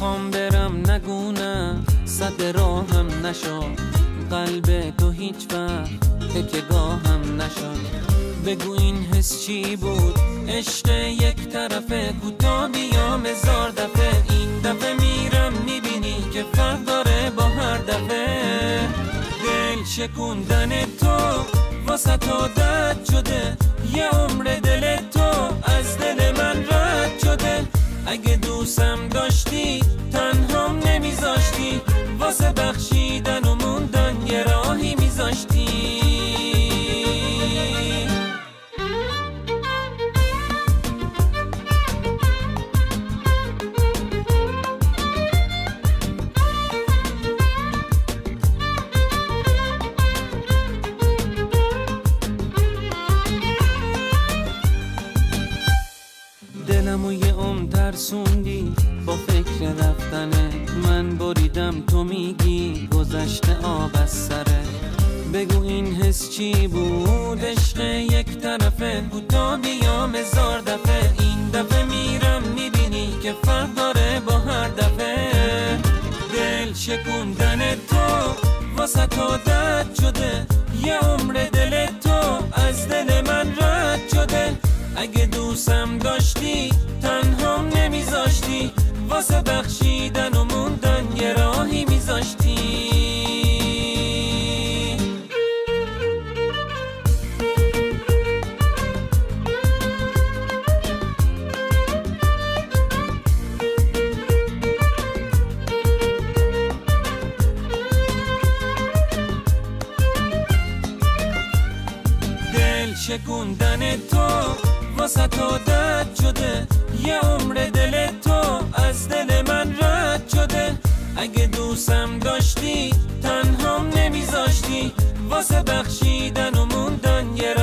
می‌خوام برم نگونم صد راهم نشو. قلب تو هیچ وقت هم نشو. بگو این حس چی بود؟ عشق یک طرفه کوتا بیام هزار دفعه. این دفعه میرم می‌بینی که فرق داره با هر دفعه. دل شکوندن تو واسه تو دد شده. دوستم داشتی تنهام نمیذاشتی. واسه بخشیدن و موندن یه راهی میذاشتی. دلم و یه ام ترسوندی. با فکر رفتنه من بریدم تو میگی گذشته آب از سره. بگو این حس چی بود؟ عشق یک طرفه کوتا بیام هزار دفعه. این دفعه میرم می‌بینی که فرق داره با هر دفعه. دل شکوندن تو واسه تو دد شده یه عمر دل تو از دل من رد شده. اگه دوستم داشتی تنهام نمیذاشتی. واسه بخشیدن و موندن یه راهی میذاشتی. دل شکوندن تو واسه تو دد شده. دلم داشتی تنهام نمیذاشتی. واسه بخشیدن و موندن یه